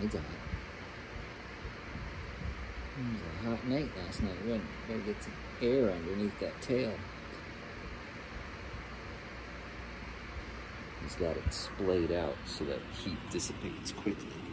Hmm. He's a. It was a hot night last night, wasn't it? Better get some air underneath that tail. He's got it splayed out so that heat dissipates quickly.